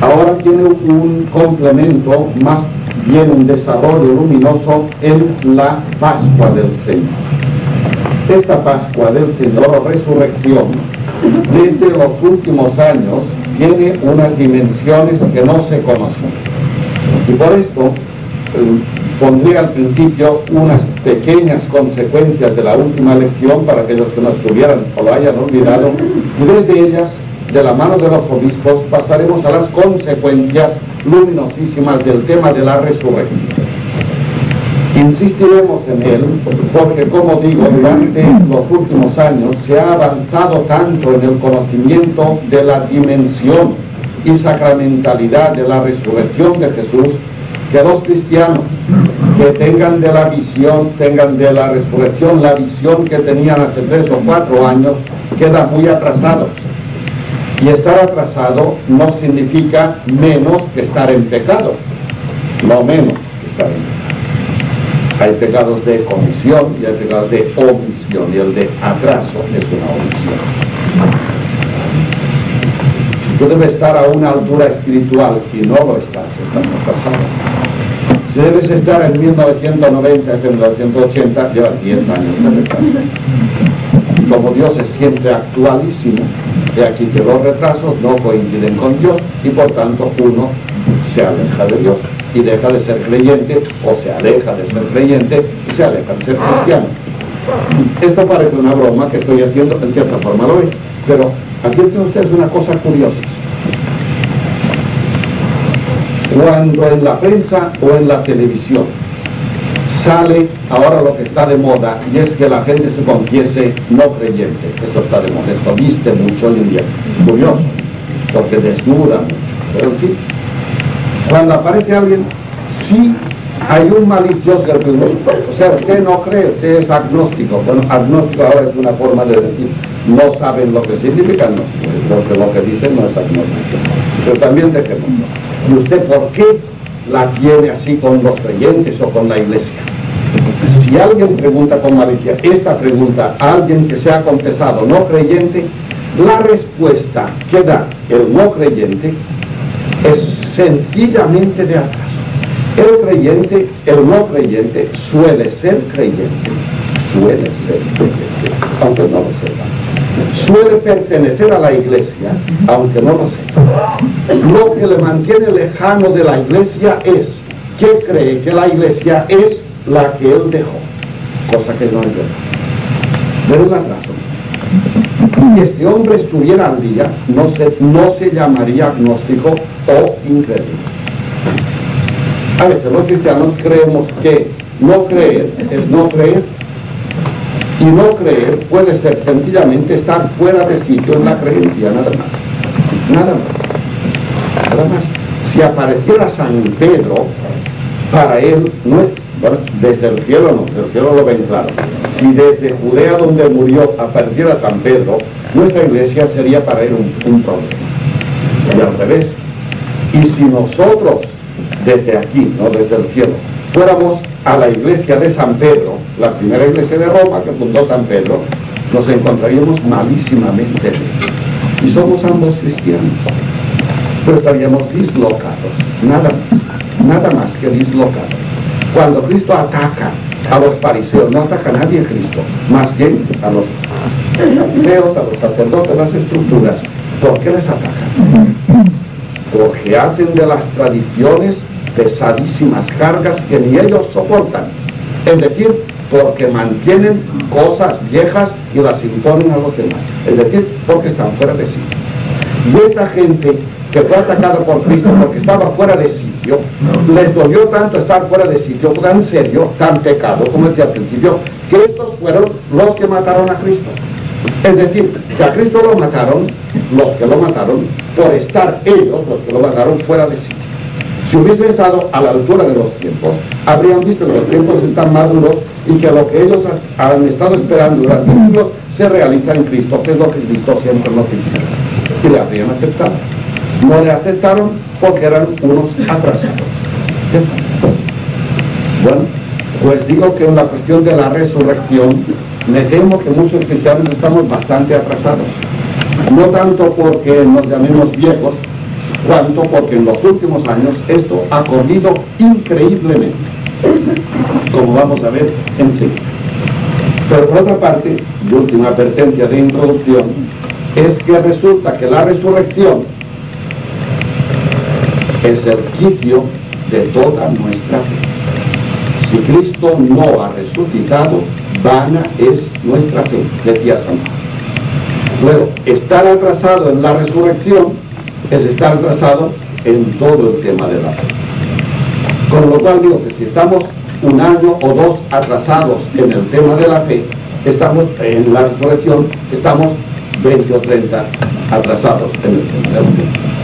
ahora tiene un complemento más bien un desarrollo luminoso en la Pascua del Señor. Esta Pascua del Señor o resurrección, desde los últimos años, tiene unas dimensiones que no se conocen. Y por esto eh, pondré al principio unas pequeñas consecuencias de la última lección para aquellos que no estuvieran o lo hayan olvidado, y desde ellas, de la mano de los obispos, pasaremos a las consecuencias luminosísimas del tema de la resurrección. Insistiremos en él porque, como digo, durante los últimos años se ha avanzado tanto en el conocimiento de la dimensión y sacramentalidad de la resurrección de Jesús que los cristianos que tengan de la visión, tengan de la resurrección la visión que tenían hace tres o cuatro años, quedan muy atrasados. Y estar atrasado no significa menos que estar en pecado, no menos que estar en pecado. Hay pecados de comisión y hay pecados de omisión, y el de atraso es una omisión. Tú debes estar a una altura espiritual y no lo estás, estás atrasado. Si debes estar en 1990, en 1980, llevas 10 años de retraso. Como Dios es siempre actualísimo, de aquí que los retrasos no coinciden con Dios y por tanto uno se aleja de Dios y deja de ser creyente o se aleja de ser creyente y se aleja de ser cristiano. Esto parece una broma que estoy haciendo, en cierta forma lo es, pero aquí tienen ustedes una cosa curiosa. Cuando en la prensa o en la televisión sale ahora lo que está de moda y es que la gente se confiese no creyente, eso está de moda, esto viste mucho hoy en día, curioso, porque desnuda pero en fin, cuando aparece alguien, sí hay un malicioso que o sea, usted no cree, usted es agnóstico. Bueno, agnóstico ahora es una forma de decir, no saben lo que significa agnóstico, porque lo que dicen no es agnóstico. Pero también dejemos. ¿Y usted por qué la tiene así con los creyentes o con la iglesia? Si alguien pregunta con malicia esta pregunta a alguien que se ha confesado no creyente, la respuesta que da el no creyente es sencillamente de atraso. El creyente, el no creyente, suele ser creyente, suele ser creyente, aunque no lo sepa. Suele pertenecer a la iglesia, aunque no lo sepa. Lo que le mantiene lejano de la iglesia es que cree que la iglesia es la que él dejó, cosa que no es verdad. Pero una razón. Si este hombre estuviera al día, no se, no se llamaría agnóstico o incrédulo. A veces los cristianos creemos que no creer es no creer y no creer puede ser sencillamente estar fuera de sitio en la creencia, nada más. Nada más. Nada más. Si apareciera San Pedro, para él no es, bueno, desde el cielo no, desde el cielo lo ven claro. Si desde Judea donde murió apareciera San Pedro, nuestra iglesia sería para él un, problema. Y al revés. Y si nosotros desde aquí, no desde el cielo, fuéramos a la iglesia de San Pedro, la primera iglesia de Roma que fundó San Pedro, nos encontraríamos malísimamente. Y somos ambos cristianos. Pero estaríamos dislocados, nada más, nada más que dislocados. Cuando Cristo ataca a los fariseos, no ataca a nadie a Cristo, más bien a los fariseos, a los sacerdotes, las estructuras. ¿Por qué les atacan? Porque hacen de las tradiciones pesadísimas cargas que ni ellos soportan. Es decir, porque mantienen cosas viejas y las imponen a los demás. Es decir, porque están fuera de sí. Y esta gente que fue atacada por Cristo porque estaba fuera de les dolió tanto estar fuera de sitio, tan serio, tan pecado, como decía al principio, que estos fueron los que mataron a Cristo. Es decir, que a Cristo lo mataron, los que lo mataron, por estar ellos, los que lo mataron, fuera de sitio. Si hubiesen estado a la altura de los tiempos, habrían visto que los tiempos están maduros y que lo que ellos han estado esperando durante siglos se realiza en Cristo, que es lo que Cristo siempre nos dice. Y le habrían aceptado. No le aceptaron porque eran unos atrasados. Bueno, pues digo que en la cuestión de la resurrección, me temo que muchos cristianos estamos bastante atrasados. No tanto porque nos llamemos viejos, ¿Cuánto? Porque en los últimos años esto ha corrido increíblemente, como vamos a ver enseguida. Pero por otra parte, y última advertencia de introducción, es que resulta que la resurrección quicio de toda nuestra fe. Si Cristo no ha resucitado, vana es nuestra fe, decía San Pablo. Luego, estar atrasado en la resurrección es estar atrasado en todo el tema de la fe. Con lo cual digo que si estamos un año o dos atrasados en el tema de la fe, estamos en la resurrección, estamos 20 o 30 atrasados en el tema de la fe.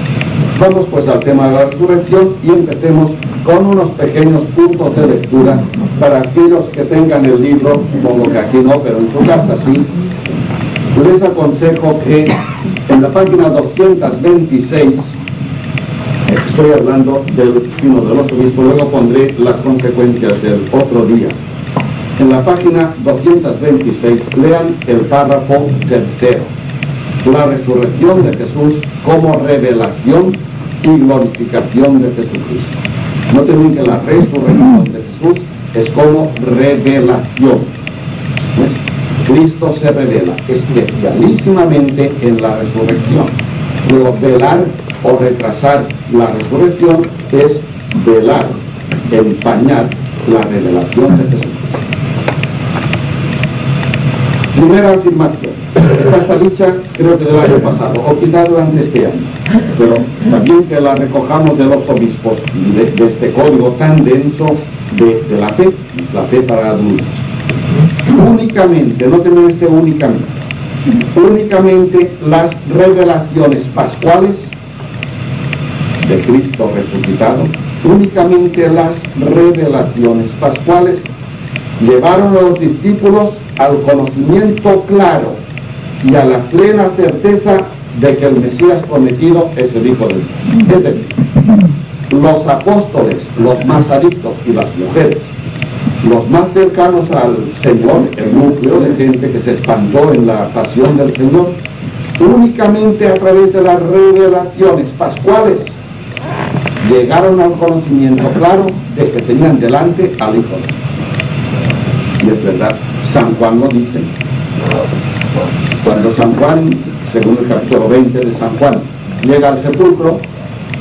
Vamos pues al tema de la resurrección y empecemos con unos pequeños puntos de lectura para aquellos que tengan el libro, supongo que aquí no, pero en su casa sí. Les aconsejo que en la página 226, estoy hablando del signo de los obispos, luego pondré las consecuencias del otro día. En la página 226 lean el párrafo tercero, la resurrección de Jesús como revelación y glorificación de Jesucristo. Noten que la resurrección de Jesús es como revelación. Cristo se revela especialísimamente en la resurrección. Luego, velar o retrasar la resurrección es velar, empañar la revelación de Jesucristo. Primera afirmación. Esta dicha creo que del año pasado, o quizás durante este año, pero también que la recojamos de los obispos de, este código tan denso de, la fe, la fe para adultos. Únicamente, no tenemos este únicamente, únicamente las revelaciones pascuales de Cristo resucitado, únicamente las revelaciones pascuales llevaron a los discípulos al conocimiento claro y a la plena certeza de que el Mesías prometido es el Hijo de Dios. Los apóstoles, los más adictos y las mujeres, los más cercanos al Señor, el núcleo de gente que se espantó en la pasión del Señor, únicamente a través de las revelaciones pascuales llegaron al conocimiento claro de que tenían delante al Hijo de Dios. Y es verdad, San Juan lo dice. Cuando San Juan, según el capítulo 20 de San Juan, llega al sepulcro,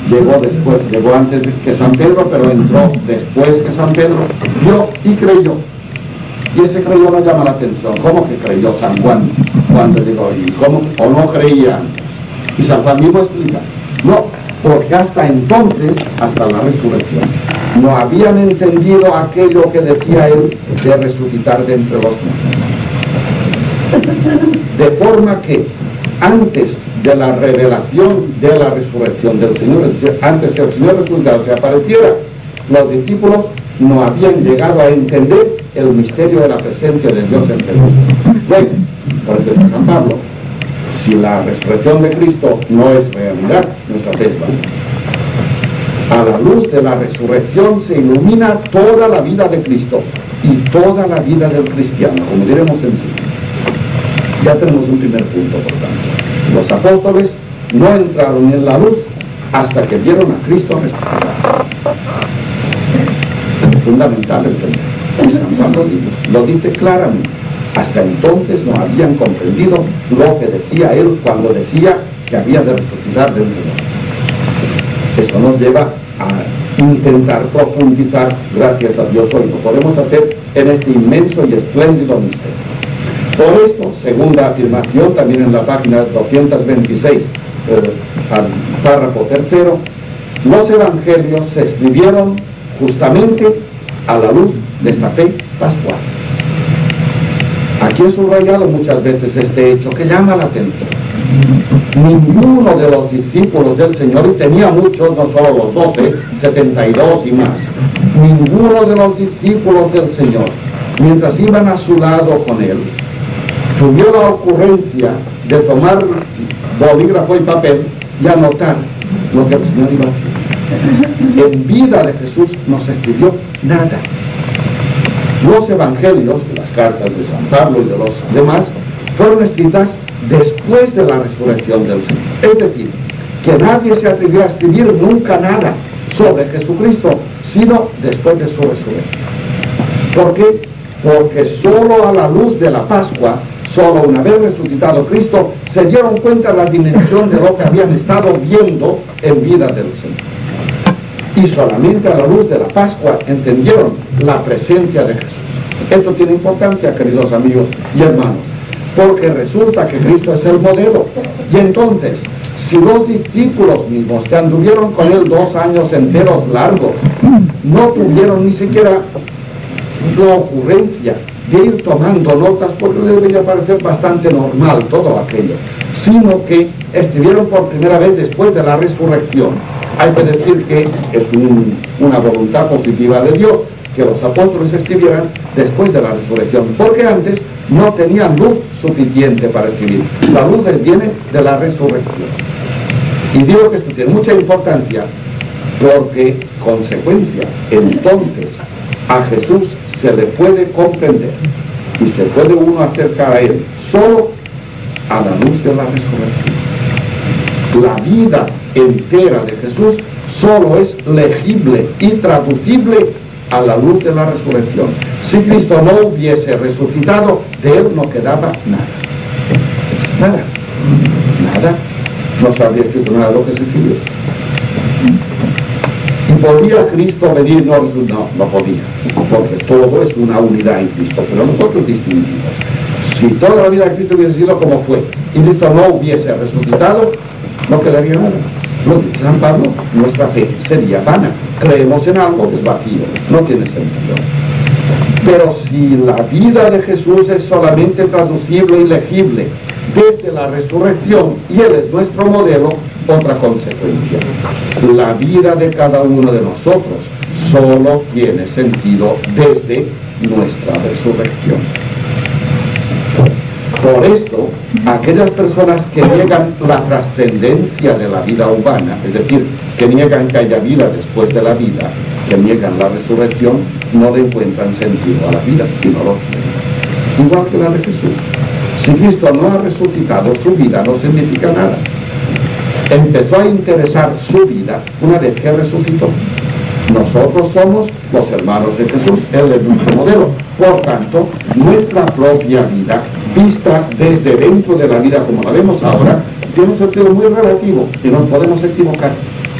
llegó después, llegó antes que San Pedro, pero entró después que San Pedro, vio y creyó. Y ese creyó no llama la atención. ¿Cómo que creyó San Juan cuando llegó? ¿Y cómo? ¿O no creía? Y San Juan mismo explica. No, porque hasta entonces, hasta la resurrección, no habían entendido aquello que decía él de resucitar de entre los muertos. De forma que antes de la revelación de la resurrección del Señor, antes que el Señor resucitado se apareciera, los discípulos no habían llegado a entender el misterio de la presencia de Dios entre nosotros. Bueno, por eso San Pablo, si la resurrección de Cristo no es realidad, nuestra fe es a la luz de la resurrección se ilumina toda la vida de Cristo y toda la vida del cristiano, como diremos en sí. Ya tenemos un primer punto, por tanto. Los apóstoles no entraron en la luz hasta que vieron a Cristo resucitado. Es fundamental tema. Y San Juan lo dice claramente. Hasta entonces no habían comprendido lo que decía él cuando decía que había de resucitar de un esto nos lleva a intentar profundizar, gracias a Dios, hoy lo podemos hacer en este inmenso y espléndido misterio. Por esto, segunda afirmación, también en la página 226, eh, al párrafo tercero, los evangelios se escribieron justamente a la luz de esta fe pascual. Aquí he subrayado muchas veces este hecho que llama la atención ninguno de los discípulos del Señor, y tenía muchos, no solo los doce, 72 y más, ninguno de los discípulos del Señor, mientras iban a su lado con él, tuvo la ocurrencia de tomar bolígrafo y papel y anotar lo que el Señor iba a hacer. En vida de Jesús no se escribió nada. Los evangelios, las cartas de San Pablo y de los demás, fueron escritas después de la resurrección del Señor. Es decir, que nadie se atrevió a escribir nunca nada sobre Jesucristo, sino después de su resurrección. ¿Por qué? Porque solo a la luz de la Pascua, solo una vez resucitado Cristo, se dieron cuenta de la dimensión de lo que habían estado viendo en vida del Señor. Y solamente a la luz de la Pascua entendieron la presencia de Jesús. Esto tiene importancia, queridos amigos y hermanos, porque resulta que Cristo es el modelo. Y entonces, si los discípulos mismos que anduvieron con él dos años enteros largos, no tuvieron ni siquiera la ocurrencia de ir tomando notas, porque les debería parecer bastante normal todo aquello, sino que estuvieron por primera vez después de la resurrección. Hay que decir que es una voluntad positiva de Dios que los apóstoles escribieran después de la resurrección, porque antes no tenían luz suficiente para escribir. La luz viene de la resurrección. Y digo que esto tiene mucha importancia porque, consecuencia, entonces a Jesús se le puede comprender y se puede uno acercar a Él solo a la luz de la resurrección. La vida entera de Jesús solo es legible y traducible a la luz de la resurrección. Si Cristo no hubiese resucitado, de Él no quedaba nada. Nada. Nada no sabía escrito nada de lo que se escribió. ¿Y podía Cristo venir? No, no, no podía, porque todo es una unidad en Cristo, pero nosotros distinguimos. Si toda la vida de Cristo hubiese sido como fue, y Cristo no hubiese resucitado, no quedaría nada. Lo dice San Pablo, nuestra fe sería vana. Creemos en algo que no tiene sentido. Pero si la vida de Jesús es solamente traducible y legible desde la resurrección y Él es nuestro modelo, otra consecuencia. La vida de cada uno de nosotros solo tiene sentido desde nuestra resurrección. Por esto, aquellas personas que niegan la trascendencia de la vida humana, es decir, que niegan que haya vida después de la vida, que niegan la resurrección, no le encuentran sentido a la vida y no lo. Igual que la de Jesús. Si Cristo no ha resucitado, su vida no significa nada. Empezó a interesar su vida una vez que resucitó. Nosotros somos los hermanos de Jesús, Él es nuestro modelo. Por tanto, nuestra propia vida, vista desde dentro de la vida como la vemos ahora, tiene un sentido muy relativo y nos podemos equivocar.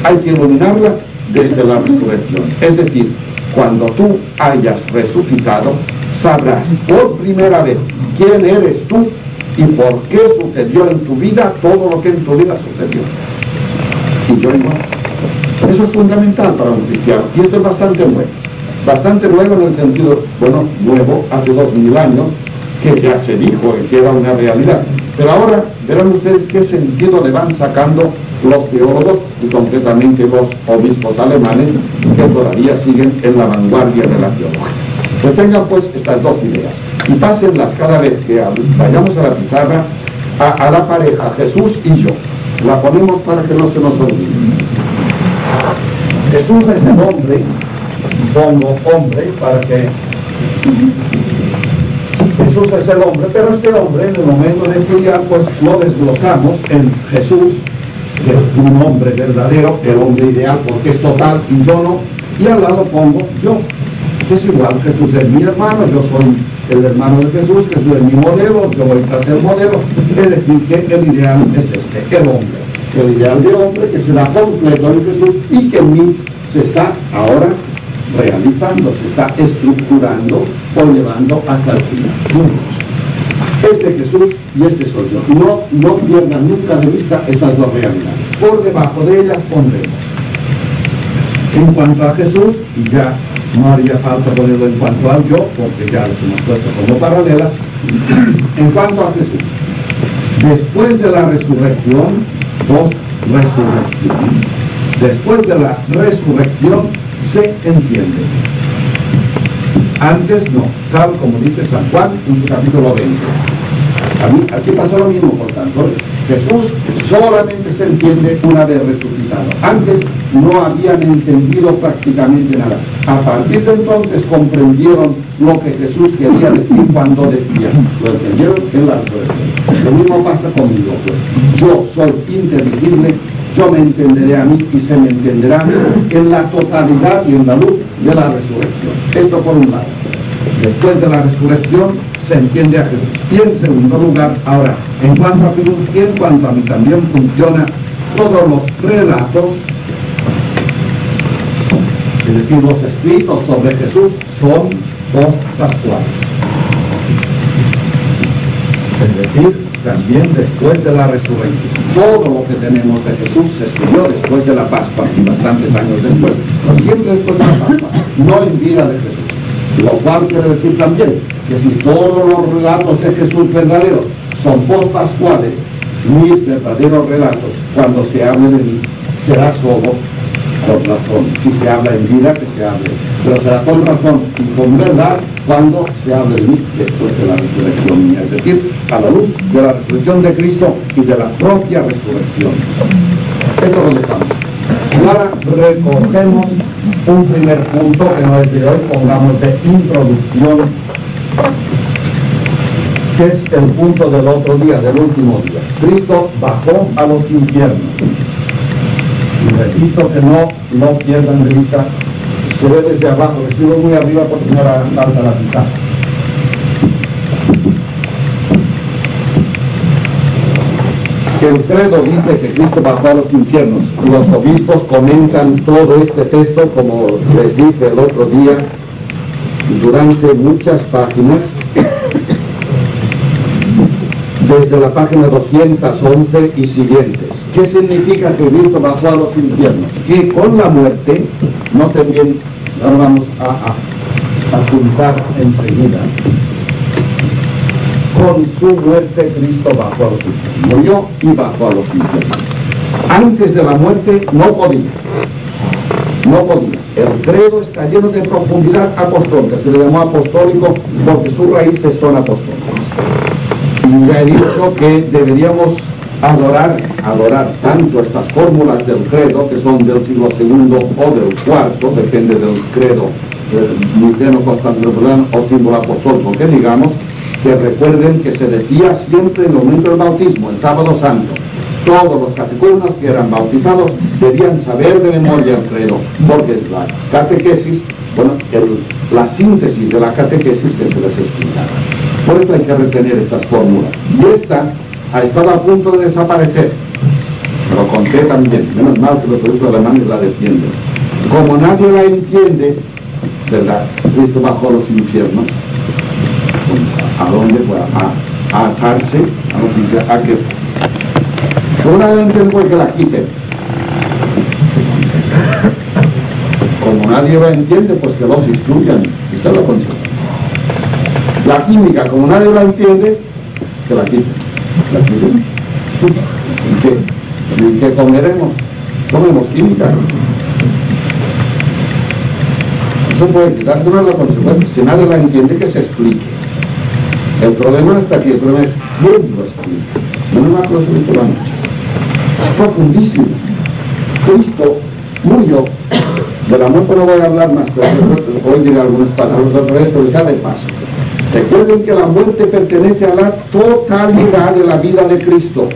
Hay que iluminarla desde la resurrección. Es decir, cuando tú hayas resucitado, sabrás por primera vez quién eres tú y por qué sucedió en tu vida todo lo que en tu vida sucedió. Y yo igual. Eso es fundamental para un cristiano y esto es bastante nuevo. Bastante nuevo en el sentido, bueno, nuevo, hace dos mil años, que ya se dijo que era una realidad. Pero ahora verán ustedes qué sentido le van sacando los teólogos y concretamente los obispos alemanes que todavía siguen en la vanguardia de la teología. Que tengan pues estas dos ideas y pásenlas cada vez que vayamos a la pizarra a, la pareja Jesús y yo. La ponemos para que no se nos olvide. Jesús es el hombre, pongo hombre para que Jesús es el hombre, pero este hombre en el momento de estudiar pues lo desglosamos en Jesús, que es un hombre verdadero, el hombre ideal porque es total y yo no, y al lado pongo yo, que es igual, Jesús es mi hermano, yo soy el hermano de Jesús, Jesús es mi modelo, yo voy a ser modelo, es decir, que el ideal es este, el hombre, el ideal de hombre que será completo en Jesús y que en mí se está ahora realizando, se está estructurando o llevando hasta el final. Este Jesús y este soy yo. No, no pierdan nunca de vista estas dos realidades. Por debajo de ellas pondremos. En cuanto a Jesús, y ya no haría falta ponerlo en cuanto al yo, porque ya los hemos puesto como paralelas, en cuanto a Jesús. Después de la resurrección, dos resurrecciones. Después de la resurrección se entiende. Antes no, tal como dice San Juan en su capítulo 20. A mí, aquí pasó lo mismo, por tanto. Jesús solamente se entiende una vez resucitado. Antes no habían entendido prácticamente nada. A partir de entonces comprendieron lo que Jesús quería decir cuando decía. Lo entendieron en la resurrección. Lo mismo pasa conmigo, pues. Yo soy inteligible yo me entenderé a mí y se me entenderá en la totalidad y en la luz de la resurrección. Esto por un lado. Después de la resurrección se entiende a Jesús. Y en segundo lugar, ahora, en cuanto a Jesús y en cuanto a mí también funciona todos los relatos, es decir, los escritos sobre Jesús son post-pascuales. Es decir, también después de la resurrección. Todo lo que tenemos de Jesús se escribió después de la Pascua y bastantes años después, pero siempre después de la Pascua, no en vida de Jesús. Lo cual quiere decir también que si todos los relatos de Jesús verdaderos son post-pascuales, mis verdaderos relatos, cuando se hable de mí, será solo con razón. Si se habla en vida, que se hable. Pero será con razón y con verdad cuando se hable de mí después de la resurrección mía. Es decir, a la luz de la resurrección de Cristo y de la propia resurrección. Esto lo dejamos. Y ahora recogemos un primer punto que no es de hoy, pongamos de introducción, que es el punto del otro día, del último día. Cristo bajó a los infiernos y repito que no, no pierdan de vista, se ve desde abajo, recibo muy arriba porque no era alta la pizarra. El credo dice que Cristo bajó a los infiernos. Los obispos comentan todo este texto, como les dije el otro día, durante muchas páginas, desde la página 211 y siguientes. ¿Qué significa que Cristo bajó a los infiernos? Que con la muerte, no bien, ahora vamos a, a apuntar enseguida, con su muerte Cristo bajó a los infiernos. Murió y bajó a los infiernos. Antes de la muerte no podía. No podía. El credo está lleno de profundidad apostólica. Se le llamó apostólico porque sus raíces son apostólicas. Y ya he dicho que deberíamos adorar, adorar tanto estas fórmulas del credo, que son del siglo segundo o del cuarto, depende del credo niceno constantinopolano o símbolo apostólico que digamos, que recuerden que se decía siempre en el momento del bautismo, el sábado santo, todos los catecumenos que eran bautizados debían saber de memoria el credo, porque es la catequesis, bueno, la síntesis de la catequesis que se les explicaba. Por eso hay que retener estas fórmulas. Y esta ha estado a punto de desaparecer. Lo conté también, menos mal que los productos alemanes la defienden. Como nadie la entiende, ¿verdad? Cristo bajó los infiernos. ¿A dónde fue? A, a asarse, a, los a que una vez fue que la quiten. Como nadie la entiende, pues que los instruyan. Y se lo consigue. La química, como nadie la entiende, que la quiten. ¿Y qué? ¿Y qué comeremos? Comemos química. Eso puede quitar una de las consecuencias. Si nadie la entiende, que se explique. El problema no está aquí, el problema es quién lo explica. No es una cosa de la noche. Es profundísimo. Cristo murió. De la muerte no voy a hablar más, pero hoy diré algunas palabras pero ya de paso. Recuerden que la muerte pertenece a la totalidad de la vida de Cristo.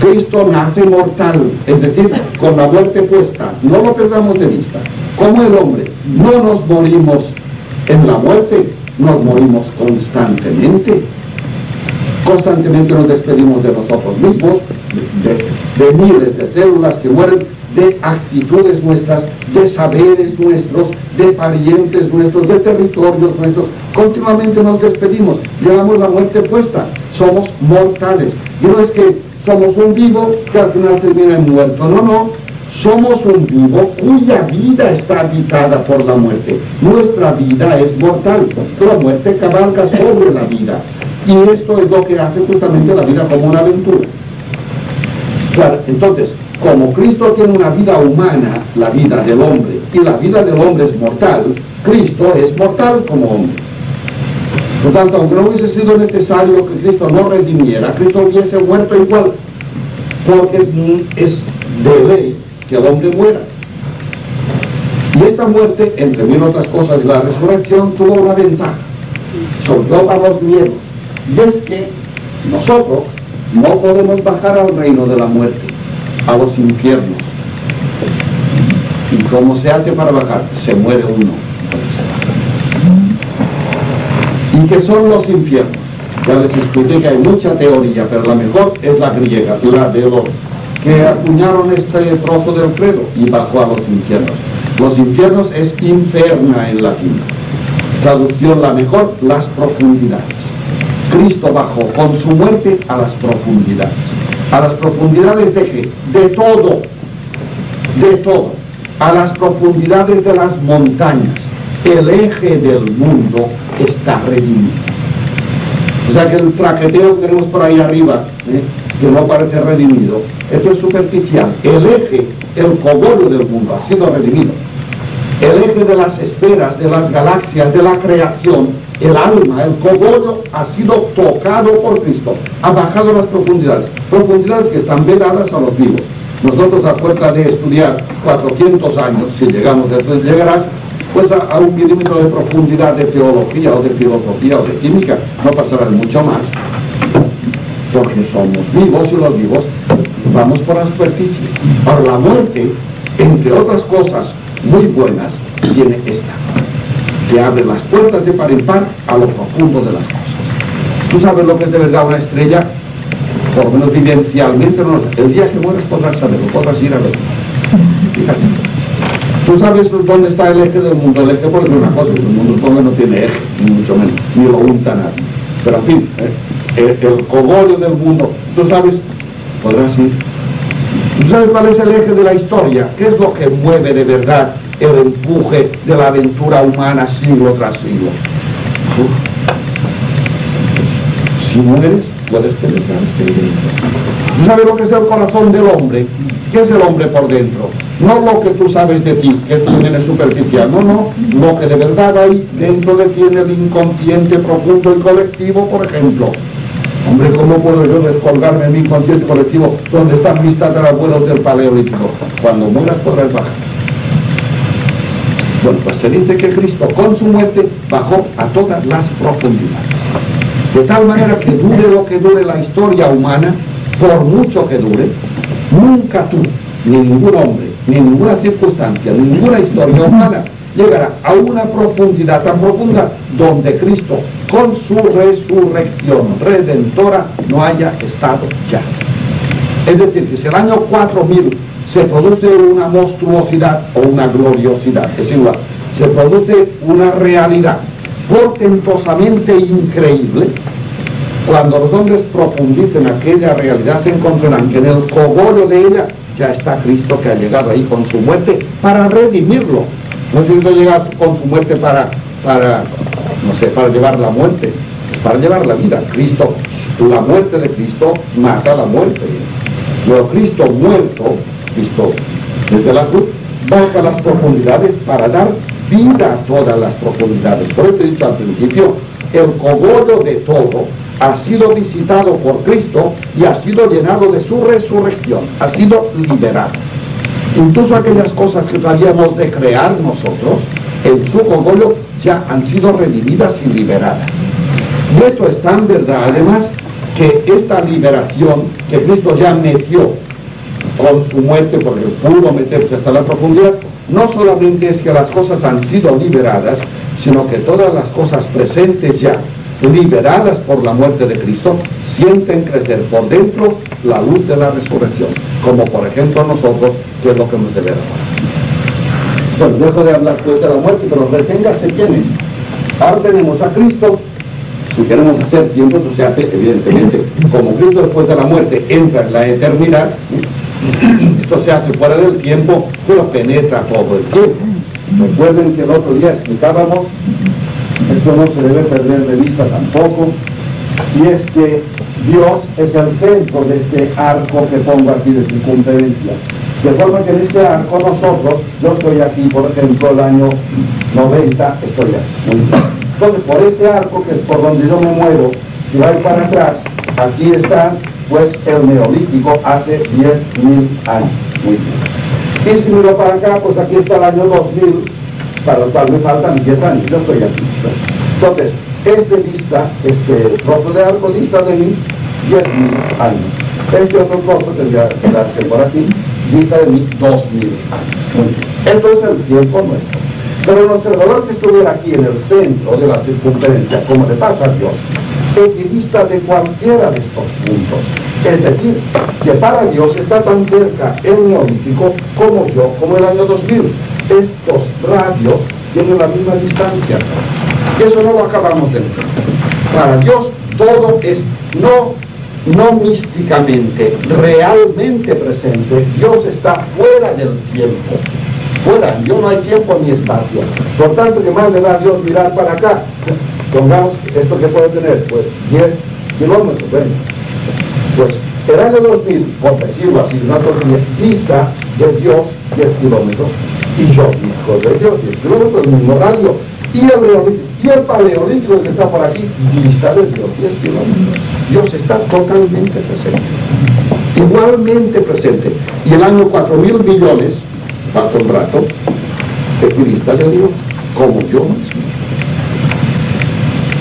Cristo nace mortal, es decir, con la muerte puesta. No lo perdamos de vista. Como el hombre, no nos morimos en la muerte, nos morimos constantemente. Constantemente nos despedimos de nosotros mismos, de, miles de células que mueren de actitudes nuestras, de saberes nuestros, de parientes nuestros, de territorios nuestros. Continuamente nos despedimos, llevamos la muerte puesta, somos mortales. Y no es que somos un vivo que al final termina en muerto, no, no. Somos un vivo cuya vida está habitada por la muerte. Nuestra vida es mortal, la muerte cabalga sobre la vida. Y esto es lo que hace justamente la vida como una aventura. Claro, entonces, como Cristo tiene una vida humana, la vida del hombre, y la vida del hombre es mortal, Cristo es mortal como hombre. Por tanto, aunque no hubiese sido necesario que Cristo no redimiera, Cristo hubiese muerto igual, porque es, de ley que el hombre muera. Y esta muerte, entre mil otras cosas, la resurrección tuvo una ventaja, sobre todo para los griegos, y es que nosotros no podemos bajar al reino de la muerte a los infiernos. Y como se hace para bajar, se muere uno. ¿Y qué son los infiernos? Ya les expliqué que hay mucha teoría, pero la mejor es la griega, la de los que acuñaron este trozo del credo y bajó a los infiernos. Los infiernos es inferna en latín. Traducción la mejor, las profundidades. Cristo bajó con su muerte a las profundidades. ¿A las profundidades de qué? De todo. De todo. A las profundidades de las montañas. El eje del mundo está redimido. O sea que el traqueteo que tenemos por ahí arriba, ¿eh? que no parece redimido, esto es superficial. El eje, el cogollo del mundo ha sido redimido. El eje de las esferas, de las galaxias, de la creación, el alma, el cogollo ha sido tocado por Cristo, ha bajado las profundidades, profundidades que están vedadas a los vivos. Nosotros a fuerza de estudiar 400 años, si llegamos después llegarás, pues a, un milímetro de profundidad de teología o de filosofía o de química, no pasará mucho más, porque somos vivos y los vivos vamos por la superficie. Ahora la muerte, entre otras cosas muy buenas, tiene esta, que abre las puertas de par en par a lo profundo de las cosas. Tú sabes lo que es de verdad una estrella, por lo menos vivencialmente, no, el día que mueres podrás saberlo, podrás ir a verlo. Fíjate. Tú sabes dónde está el eje del mundo, el eje porque una cosa, el mundo no tiene eje, ni mucho menos, ni lo unta nadie. Pero en fin, ¿eh? el, el del mundo, tú sabes, podrás ir. ¿Tú sabes cuál es el eje de la historia? ¿Qué es lo que mueve de verdad el empuje de la aventura humana siglo tras siglo? Si mueres, puedes penetrar este ¿Tú sabes lo que es el corazón del hombre? ¿Qué es el hombre por dentro? No lo que tú sabes de ti, que también es superficial, no, no, lo que de verdad hay dentro de ti en el inconsciente profundo y colectivo, por ejemplo. Hombre, ¿cómo puedo yo descolgarme en mi inconsciente colectivo donde están mis tatarabuelos del paleolítico? Cuando mueras podrás bajar. Se dice que Cristo con su muerte bajó a todas las profundidades. De tal manera que dure lo que dure la historia humana, por mucho que dure, nunca tú, ni ningún hombre, ni ninguna circunstancia, ni ninguna historia humana llegará a una profundidad tan profunda donde Cristo, con su resurrección redentora, no haya estado ya. Es decir, que si el año 4000 se produce una monstruosidad o una gloriosidad, es igual, se produce una realidad portentosamente increíble, cuando los hombres profundicen aquella realidad se encontrarán que en el cogollo de ella ya está Cristo que ha llegado ahí con su muerte para redimirlo. No sirve llegar con su muerte para, para, no sé, para llevar la muerte, es para llevar la vida. Cristo, la muerte de Cristo mata la muerte. Pero Cristo muerto, Cristo desde la cruz, baja las profundidades para dar vida a todas las profundidades. Por eso he dicho al principio, el cogollo de todo ha sido visitado por Cristo y ha sido llenado de su resurrección, ha sido liberado. Incluso aquellas cosas que habíamos de crear nosotros, en su cogollo ya han sido redimidas y liberadas. Y esto es tan verdad, además, que esta liberación que Cristo ya metió con su muerte, porque pudo meterse hasta la profundidad, no solamente es que las cosas han sido liberadas, sino que todas las cosas presentes ya, liberadas por la muerte de Cristo, sienten crecer por dentro la luz de la resurrección, como por ejemplo nosotros, que es lo que nos debe Bueno, dejo de hablar pues de la muerte, pero reténgase quiénes. Ahora tenemos a Cristo, si queremos hacer tiempo, esto se hace evidentemente, como Cristo después de la muerte entra en la eternidad, esto se hace fuera del tiempo, pero penetra todo el tiempo. Recuerden que el otro día explicábamos esto no se debe perder de vista tampoco, y es que Dios es el centro de este arco que pongo aquí de circunferencia. De forma que en este arco nosotros, yo estoy aquí, por ejemplo, el año 90, estoy aquí. Entonces, por este arco, que es por donde yo me muevo, si vais para atrás, aquí está, pues, el neolítico hace 10.000 años. Y si miro para acá, pues aquí está el año 2000, para lo cual me faltan 10 años, yo estoy aquí. Entonces, este vista, este trozo de arco dista de mí 10.000 años. Este otro trozo tendría que darse por aquí, vista de mí, dos mil años. Esto es el tiempo nuestro. Pero el observador que estuviera aquí en el centro de la circunferencia, como le pasa a Dios, equidista de cualquiera de estos puntos. Es decir, que para Dios está tan cerca el neolítico como yo, como el año 2000. Estos radios tienen la misma distancia. Eso no lo acabamos de entender. Para Dios todo es no, no místicamente, realmente presente. Dios está fuera del tiempo. Fuera, yo no hay tiempo ni espacio. Por tanto, que más le da a Dios mirar para acá? Pongamos esto que puede tener, pues 10 kilómetros, bueno. Pues el año 2000, por decirlo así, una tortilla, vista de Dios 10 kilómetros, y yo, hijo de Dios, 10 kilómetros, el mismo radio, y el, y el paleolítico que está por aquí, vista de Dios 10 kilómetros. Dios está totalmente presente, igualmente presente. Y el año 4 mil millones, falta un rato, equidista de Dios, como yo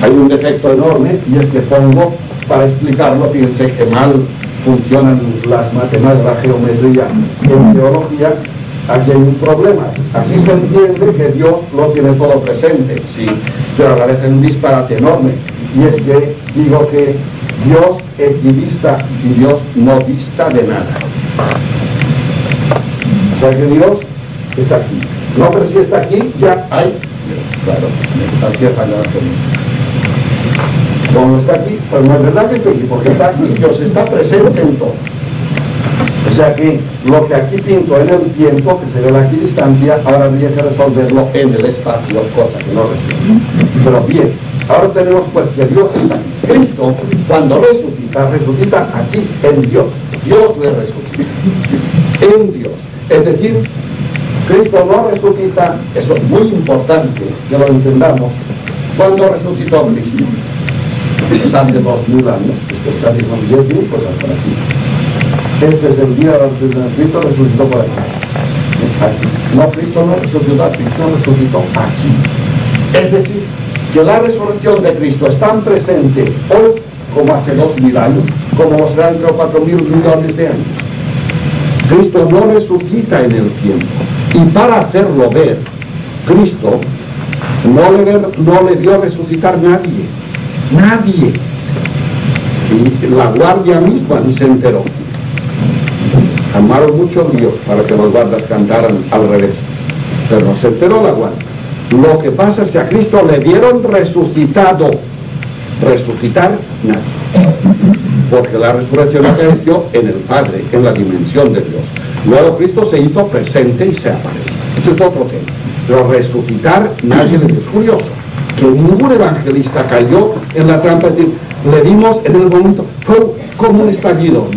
hay un defecto enorme y es que pongo, para explicarlo, fíjense que mal funcionan las matemáticas, la geometría en geología, aquí hay un problema. Así se entiende que Dios lo tiene todo presente, sí, pero es un disparate enorme. Y es que digo que Dios equidista y Dios no dista de nada. O sea que Dios está aquí. No, pero si está aquí, ya hay. Claro, está cierta la como está aquí, pues no es verdad que esté aquí, porque está aquí, Dios está presente en todo. O sea que lo que aquí pinto en el tiempo, que se ve la equidistancia, ahora habría que resolverlo en el espacio, cosa que no resuelve. Pero bien, ahora tenemos pues que Dios está aquí. Cristo, cuando resucita, resucita aquí en Dios. Dios le resucita. En Dios. Es decir, Cristo no resucita, eso es muy importante que lo entendamos, cuando resucitó Cristo es hace dos mil años, esto está con diez mil cosas por aquí. Este es el día donde Cristo resucitó por aquí. aquí. No, Cristo no resucitó, Cristo resucitó aquí. Es decir, que la resurrección de Cristo es tan presente hoy como hace dos mil años, como lo será entre cuatro mil millones de años. Cristo no resucita en el tiempo. Y para hacerlo ver, Cristo no le, no le dio resucitar nadie Nadie. Y la guardia misma ni se enteró. Amaron mucho Dios para que los guardas cantaran al revés. Pero no se enteró la guardia. Lo que pasa es que a Cristo le dieron resucitado. Resucitar, nada. Porque la resurrección apareció en el Padre, en la dimensión de Dios. Luego Cristo se hizo presente y se aparece. Eso es otro tema. Pero resucitar, nadie le dio. Es curioso que ningún evangelista cayó en la trampa, de le dimos en el momento, fue como un estallido,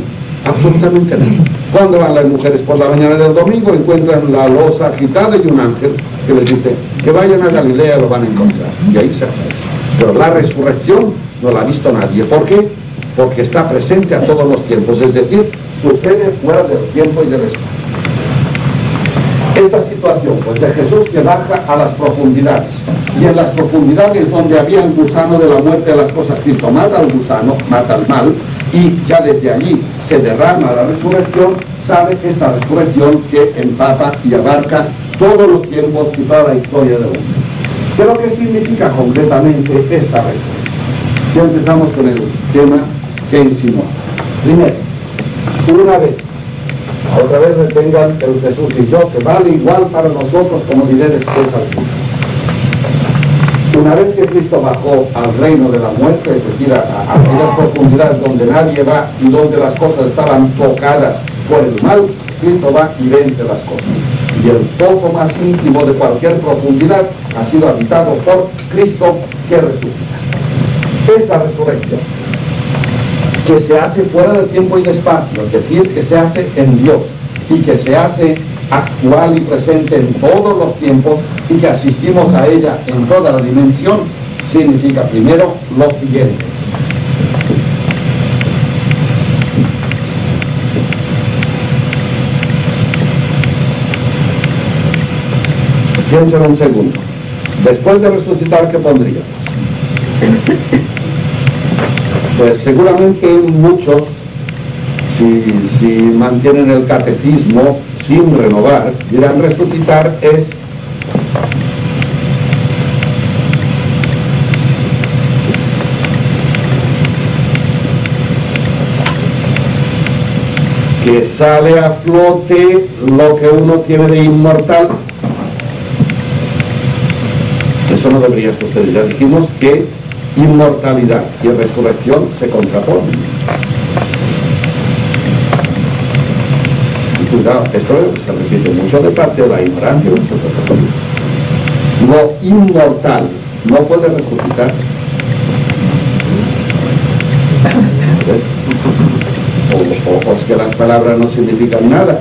absolutamente nada. Cuando van las mujeres por la mañana del domingo, encuentran la losa agitada y un ángel que les dice que vayan a Galilea, lo van a encontrar. Y ahí se aparece. Pero la resurrección no la ha visto nadie. ¿Por qué? Porque está presente a todos los tiempos, es decir, sucede fuera del tiempo y del espacio. Esta situación, pues, de Jesús que baja a las profundidades, y en las profundidades donde había el gusano de la muerte de las cosas, Cristo mata al gusano, mata al mal, y ya desde allí se derrama la resurrección, sabe esta resurrección que empapa y abarca todos los tiempos y toda la historia del hombre. ¿Qué significa concretamente esta resurrección? Ya empezamos con el tema que insinuó. Primero, una vez, otra vez retengan el Jesús y yo, que vale igual para nosotros como diré después al una vez que Cristo bajó al reino de la muerte, es decir, a, aquellas profundidades donde nadie va y donde las cosas estaban tocadas por el mal, Cristo va y vence las cosas. Y el poco más íntimo de cualquier profundidad ha sido habitado por Cristo que resucita. Esta resurrección, que se hace fuera del tiempo y del espacio, es decir, que se hace en Dios y que se hace actual y presente en todos los tiempos y que asistimos a ella en toda la dimensión, significa primero lo siguiente. Piensen un segundo. Después de resucitar, ¿qué pondríamos? Pues seguramente muchos si, si mantienen el catecismo sin renovar, dirán resucitar es que sale a flote lo que uno tiene de inmortal. Eso no debería suceder. Ya dijimos que inmortalidad y resurrección se contraponen. Y cuidado, esto se repite mucho de parte de la ignorancia Lo inmortal no puede resucitar o, es que las palabras no significan nada.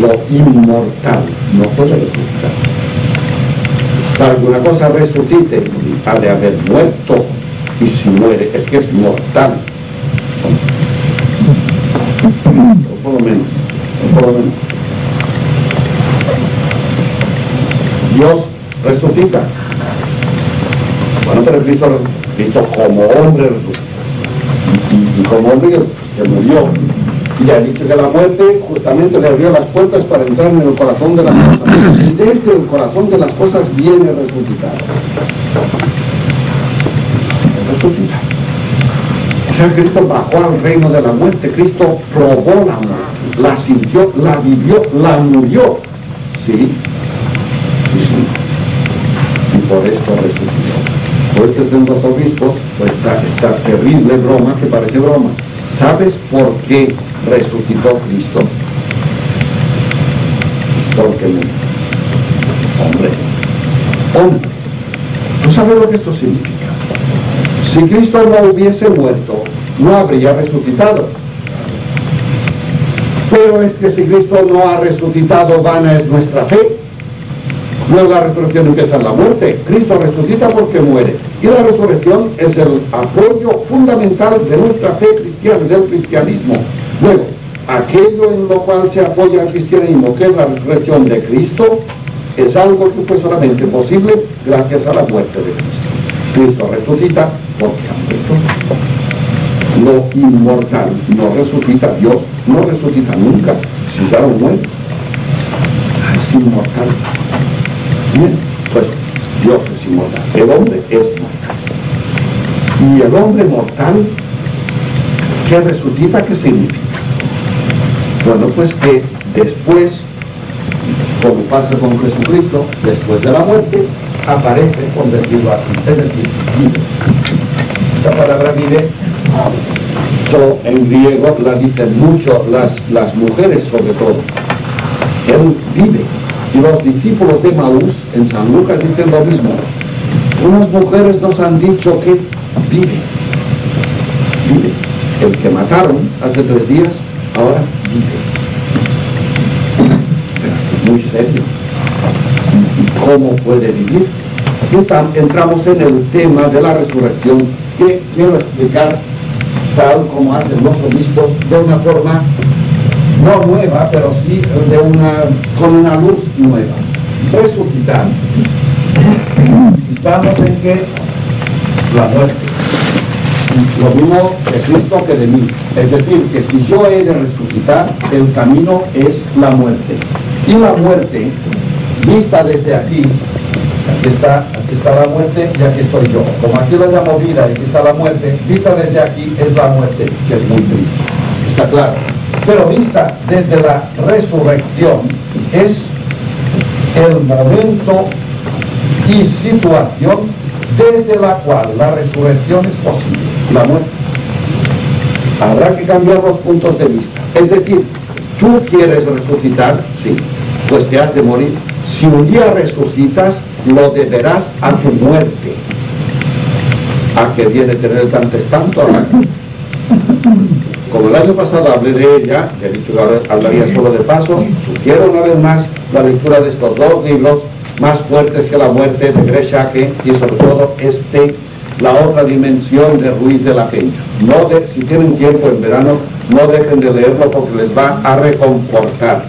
Lo inmortal no puede resucitar. Para que una cosa resucite, ha de haber muerto, y si muere, es que es mortal. O por lo menos, por lo menos. Dios resucita. Bueno, pero Cristo, Cristo como hombre resucita. Y, como hombre que murió. Y ha dicho que la muerte justamente le abrió las puertas para entrar en el corazón de las cosas. Y desde el corazón de las cosas viene resucitar. Resucitar. O sea, Cristo bajó al reino de la muerte. Cristo probó la muerte, la sintió, la vivió, la murió. Sí. Y por esto resucitó. Por esto es los obispos, pues esta, esta terrible broma que parece broma ¿Sabes por qué resucitó Cristo? Porque hombre, hombre. ¿Tú sabes lo que esto significa? Si Cristo no hubiese muerto, no habría resucitado. Pero es que si Cristo no ha resucitado, vana es nuestra fe. No la resurrección empieza en la muerte. Cristo resucita porque muere. Y la resurrección es el apoyo fundamental de nuestra fe cristiana, del cristianismo. Luego, aquello en lo cual se apoya el cristianismo, que es la resurrección de Cristo, es algo que fue solamente posible gracias a la muerte de Cristo. Cristo resucita porque ha muerto. Lo inmortal no resucita, Dios no resucita nunca, si ya lo muere. Es inmortal. Bien, pues Dios es inmortal, el hombre es mortal. Y el hombre mortal, ¿qué resucita? ¿Qué significa? Bueno, pues que después, como pasa con Jesucristo, después de la muerte, aparece, decirlo así, es decir, vive. Esta palabra vive, yo en griego la dicen mucho las, las mujeres sobre todo. Él vive, y los discípulos de Maús en San Lucas dicen lo mismo. Unas mujeres nos han dicho que vive, vive. El que mataron hace tres días. Muy serio. ¿Y cómo puede vivir? entramos en el tema de la resurrección que quiero explicar tal como hacen los obispos de una forma no nueva, pero sí de una, con una luz nueva. Resucitar. Estamos en que la muerte. Lo mismo de Cristo que de mí. Es decir, que si yo he de resucitar, el camino es la muerte. Y la muerte, vista desde aquí, aquí está, aquí está la muerte y aquí estoy yo. Como aquí lo llamo vida y aquí está la muerte, vista desde aquí es la muerte, que es muy triste. Está claro pero vista desde la resurrección, es el momento y situación desde la cual la resurrección es posible, la muerte. Habrá que cambiar los puntos de vista. Es decir, tú quieres resucitar, sí, pues te has de morir. Si un día resucitas, lo deberás a tu muerte. ¿A que viene tener tanto tanto? Como el año pasado hablé de ella, he dicho que hablaría solo de paso, sugiero una vez más la lectura de estos dos libros más fuertes que la muerte de Greshake y sobre todo este, la otra dimensión de Ruiz de la Peña. No de, si tienen tiempo en verano, no dejen de leerlo porque les va a reconfortar.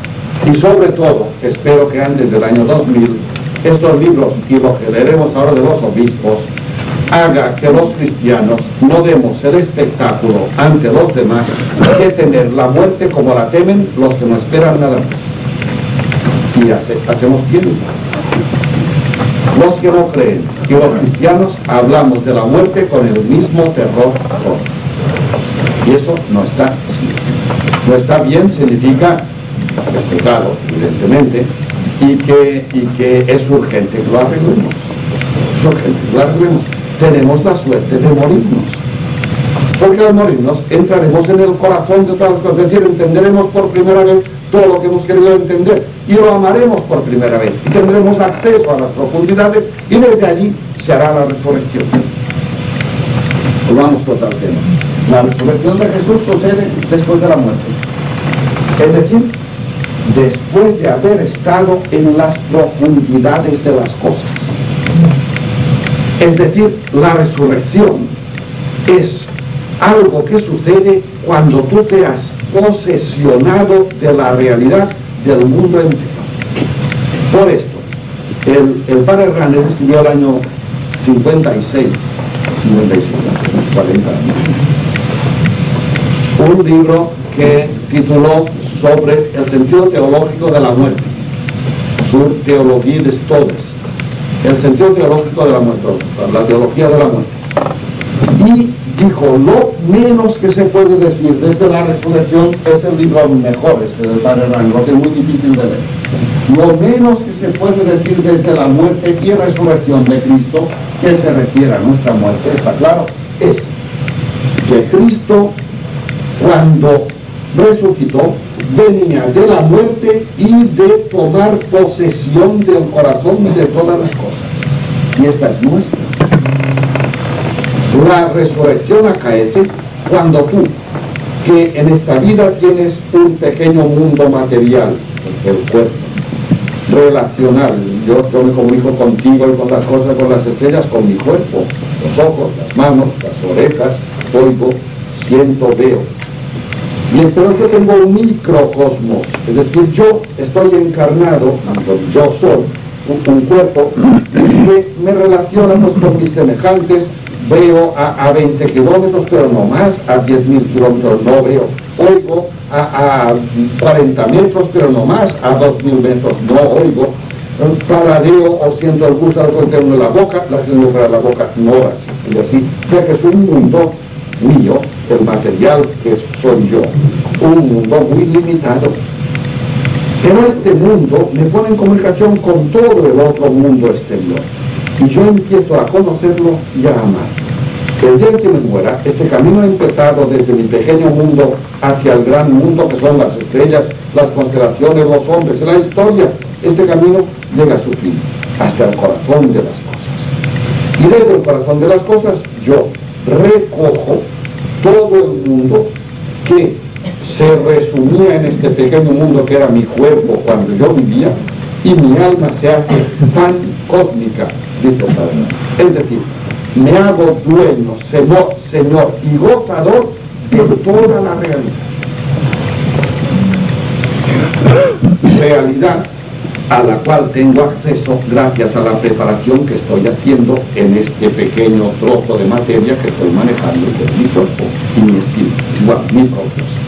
Y sobre todo, espero que antes del año 2000, estos libros y lo que leeremos ahora de los obispos, haga que los cristianos no demos el espectáculo ante los demás de tener la muerte como la temen los que no esperan nada más. Y hacemos bien. Los que no creen que los cristianos hablamos de la muerte con el mismo terror. Y eso no está. No está bien significa respetado, evidentemente, y que, y que es urgente que lo arreglemos. Es urgente que lo arreglemos. Tenemos la suerte de morirnos. Porque al morirnos entraremos en el corazón de todas las cosas, es decir, entenderemos por primera vez todo lo que hemos querido entender y lo amaremos por primera vez y tendremos acceso a las profundidades y desde allí se hará la resurrección. Vamos pues al tema. La resurrección de Jesús sucede después de la muerte. Es decir, después de haber estado en las profundidades de las cosas. Es decir, la resurrección es algo que sucede cuando tú te has posesionado de la realidad del mundo entero. Por esto, el, el padre Ranner escribió el año 56, 56, 40 años, un libro que tituló sobre el sentido teológico de la muerte, su teología de todos, el sentido teológico de la muerte, la teología de la muerte. Y dijo, lo menos que se puede decir desde la resurrección es el libro mejor, este del Padre Rango, que es muy difícil de leer. Lo menos que se puede decir desde la muerte y resurrección de Cristo, que se refiere a nuestra muerte, está claro, es que Cristo, cuando resucitó, venía de la muerte y de tomar posesión del corazón de todas las cosas. Y esta es nuestra. La resurrección acaece cuando tú, que en esta vida tienes un pequeño mundo material, el cuerpo, relacional, yo, yo me comunico contigo y con las cosas, con las estrellas, con mi cuerpo, los ojos, las manos, las orejas, oigo, siento, veo. Mientras yo tengo un microcosmos, es decir, yo estoy encarnado, yo soy un, cuerpo que me relaciona pues, con mis semejantes, veo a, 20 kilómetros, pero no más, a 10.000 kilómetros no veo, oigo a, 40 metros, pero no más, a 2.000 metros no oigo, paradeo o siento el gusto de tengo en la boca, la tengo para la boca no así, es decir, o sea que es un mundo mío, el material que soy yo, un mundo muy limitado. Pero este mundo me pone en comunicación con todo el otro mundo exterior. Y yo empiezo a conocerlo y a amar. El día que me muera, este camino empezado desde mi pequeño mundo hacia el gran mundo que son las estrellas, las constelaciones, los hombres, la historia. Este camino llega a su fin, hasta el corazón de las cosas. Y desde el corazón de las cosas, yo recojo todo el mundo que se resumía en este pequeño mundo que era mi cuerpo cuando yo vivía y mi alma se hace tan cósmica, Padre. Es decir, me hago dueño, señor, y gozador de toda la realidad. Realidad a la cual tengo acceso gracias a la preparación que estoy haciendo en este pequeño trozo de materia que estoy manejando, que es mi cuerpo y mi espíritu, igual, mi propósito.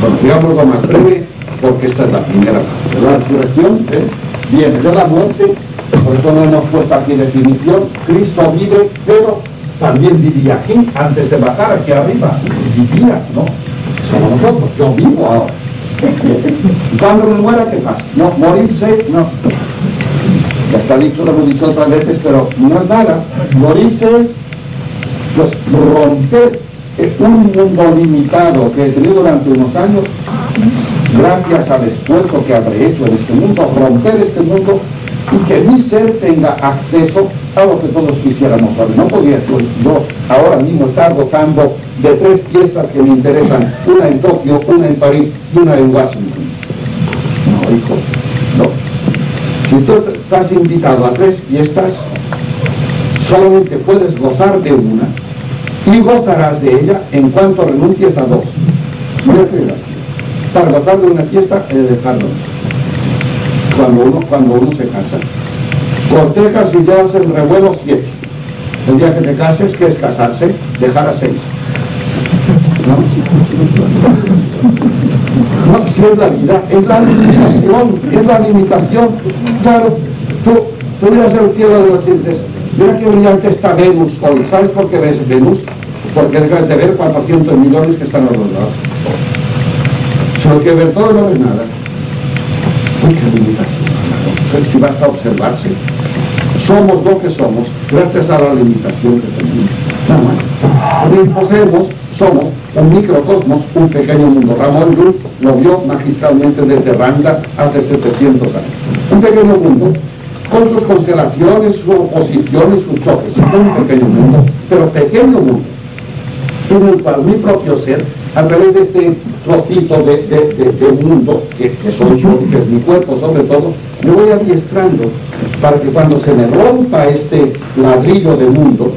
Bueno, digámoslo más breve, porque esta es la primera parte. La resurrección ¿eh? viene de la muerte, por eso no hemos puesto aquí definición, Cristo vive, pero también vivía aquí, antes de bajar aquí arriba, vivía, ¿no? Somos nosotros, yo vivo ahora. Cuando muera, ¿qué pasa? No, morirse, no. Ya está dicho, lo hemos dicho otras veces, pero no es nada. Morirse es pues, romper un mundo limitado que he tenido durante unos años, gracias al esfuerzo que habré hecho en este mundo, romper este mundo y que mi ser tenga acceso a lo que todos quisiéramos saber. No podría yo ahora mismo estar gozando de tres fiestas que me interesan, una en Tokio, una en París y una en Washington. No, hijo, no. Si tú estás invitado a tres fiestas, solamente puedes gozar de una y gozarás de ella en cuanto renuncies a dos. No Para gozar de una fiesta, he de dejarlo cuando uno, cuando uno se casa. Cortejas y llevas en revuelo siete. El día que te cases, ¿qué es casarse? Dejar a seis. ¿No? Si es la vida, es la limitación, es la limitación. Claro, tú, tú miras el cielo de los dices, mira qué brillante está Venus. ¿Sabes por qué ves Venus? Porque dejas de ver 400 millones que están a los lados. Solo que ver todo no ves nada. Limitación. Si basta observarse. Somos lo que somos gracias a la limitación que tenemos. Nada poseemos, somos un microcosmos, un pequeño mundo. Ramón Llull lo vio magistralmente desde Randa hace 700 años. Un pequeño mundo con sus constelaciones, sus oposiciones, sus choques. Un pequeño mundo, pero pequeño mundo. En el mi propio ser, a través de este trocito de, mundo, que, soy yo, que es mi cuerpo sobre todo, me voy adiestrando para que cuando se me rompa este ladrillo de mundo,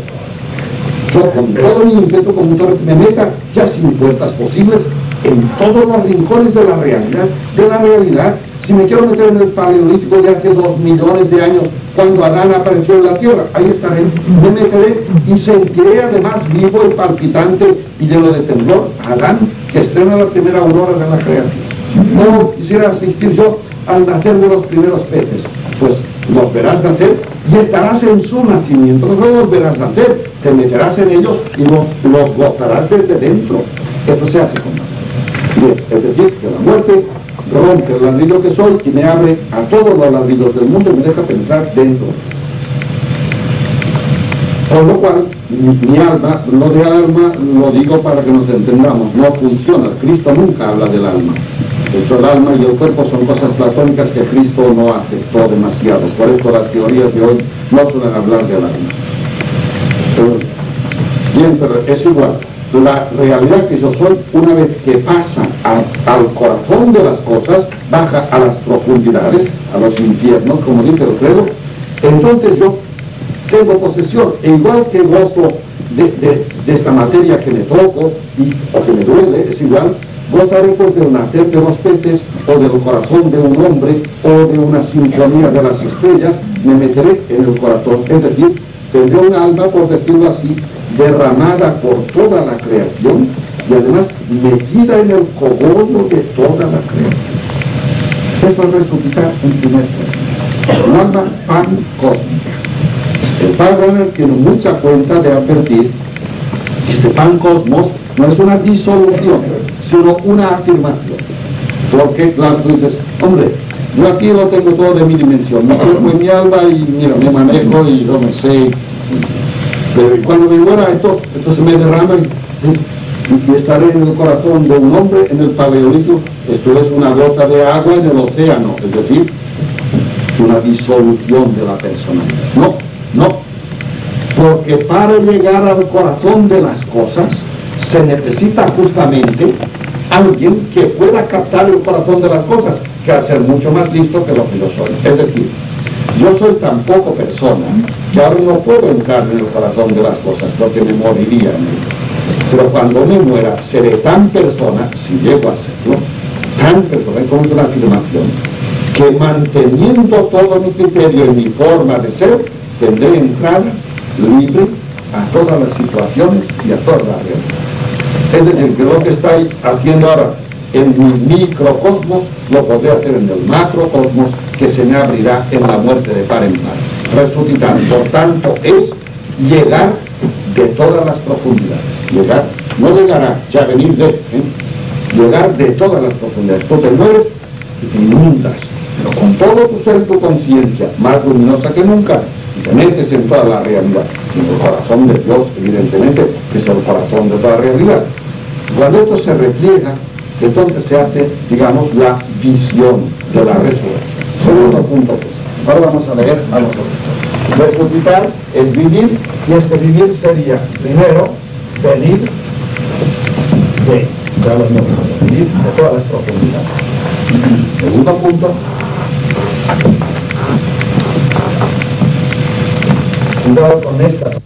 yo con todo mi ímpetu todo, me meta ya sin puertas posibles en todos los rincones de la realidad, de la realidad. Si me quiero meter en el paleolítico de hace dos millones de años, cuando Adán apareció en la tierra, ahí estaré, me meteré y sentiré además vivo y palpitante y lleno de temblor. Adán, que estrena la primera aurora de la creación. No quisiera asistir yo al nacer de los primeros peces. Pues los verás nacer y estarás en su nacimiento. No los verás nacer, te meterás en ellos y los, los gozarás desde dentro. Esto se hace con es decir, que la muerte rompe el ladrillo que soy y me abre a todos los ladrillos del mundo y me deja penetrar dentro. Por lo cual, mi, alma, lo de alma lo digo para que nos entendamos, no funciona. Cristo nunca habla del alma. el alma y el cuerpo son cosas platónicas que Cristo no aceptó demasiado. Por eso las teorías de hoy no suelen hablar del alma. bien, pero es igual. La realidad que yo soy, una vez que pasa al corazón de las cosas, baja a las profundidades, a los infiernos, como dice el credo, entonces yo tengo posesión, e igual que gozo de, esta materia que me toco y, o que me duele, es igual, gozaré pues del nacer de los peces o del corazón de un hombre o de una sinfonía de las estrellas, me meteré en el corazón, es decir, tendré un alma, por decirlo así, derramada por toda la creación y además metida en el cogollo de toda la creación. Eso es resucitar en primer lugar. Un alma pan cósmica. El padre tiene mucha cuenta de advertir que este pan cosmos no es una disolución, sino una afirmación. Porque, claro, tú dices, hombre, yo aquí lo tengo todo de mi dimensión, mi cuerpo y mi alma, y mira, me manejo y yo me sé. Pero cuando me muera esto, esto se me derrama y, y, estaré en el corazón de un hombre en el paleolítico. Esto es una gota de agua en el océano, es decir, una disolución de la persona. No, no, porque para llegar al corazón de las cosas se necesita justamente alguien que pueda captar el corazón de las cosas, que al ser mucho más listo que lo que yo soy. Es decir, yo soy tan poco persona que ahora no puedo entrar en el corazón de las cosas porque me moriría en ello. Pero cuando me muera seré tan persona, si llego a serlo, tan persona, con una afirmación, que manteniendo todo mi criterio y mi forma de ser, tendré entrada libre a todas las situaciones y a todas las realidades. Es decir, que lo que estoy haciendo ahora en mi microcosmos lo podré hacer en el macrocosmos que se me abrirá en la muerte de par en par. Resucitar, por tanto, es llegar de todas las profundidades. Llegar, no llegará ya venir de, ¿eh? llegar de todas las profundidades. Tú te mueres y te inundas, pero con todo tu ser tu conciencia, más luminosa que nunca, te metes en toda la realidad, en el corazón de Dios, evidentemente, que es el corazón de toda la realidad. Cuando esto se repliega, entonces se hace, digamos, la visión de la resurrección. Segundo punto, pues. Ahora vamos a leer a nosotros. Resucitar es vivir, y este vivir sería, primero, venir de, ya lo hemos venir de todas las profundidades. Segundo punto, cuidado con estas